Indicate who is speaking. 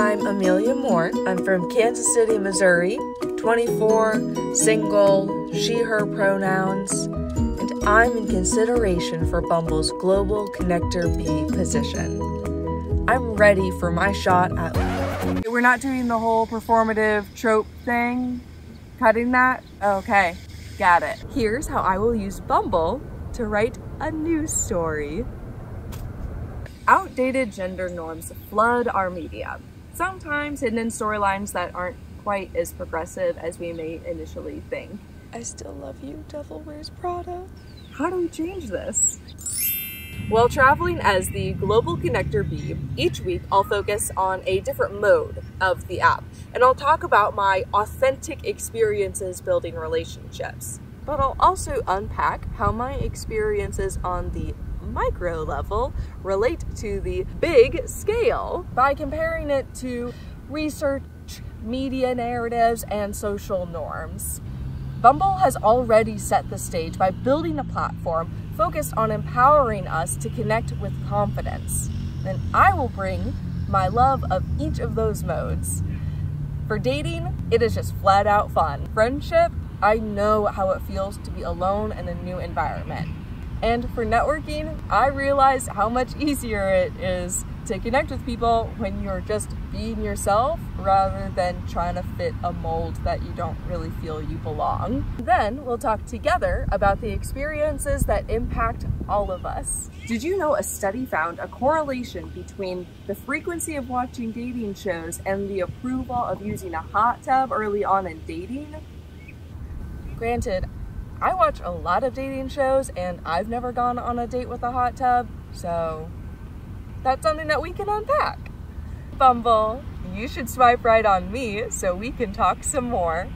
Speaker 1: I'm Amelia Mohr. I'm from Kansas City, Missouri, 24, single, she, her pronouns, and I'm in consideration for Bumble's Global Connector Bee position. I'm ready for my shot at.
Speaker 2: We're not doing the whole performative trope thing, cutting that? Okay, got it.
Speaker 1: Here's how I will use Bumble to write a news story.
Speaker 2: Outdated gender norms flood our media, sometimes hidden in storylines that aren't quite as progressive as we may initially think.
Speaker 1: I still love you, Devil Wears Prada.
Speaker 2: How do we change this? While traveling as the Global Connector Bee, each week I'll focus on a different mode of the app, and I'll talk about my authentic experiences building relationships.
Speaker 1: But I'll also unpack how my experiences on the micro level relate to the big scale by comparing it to research, media narratives, and social norms. Bumble has already set the stage by building a platform focused on empowering us to connect with confidence. And I will bring my love of each of those modes. For dating, it is just flat out fun. Friendship, I know how it feels to be alone in a new environment. And for networking, I realize how much easier it is to connect with people when you're just being yourself rather than trying to fit a mold that you don't really feel you belong. Then we'll talk together about the experiences that impact all of us.
Speaker 2: Did you know a study found a correlation between the frequency of watching dating shows and the approval of using a hot tub early on in dating?
Speaker 1: Granted, I watch a lot of dating shows and I've never gone on a date with a hot tub, so that's something that we can unpack. Bumble, you should swipe right on me so we can talk some more.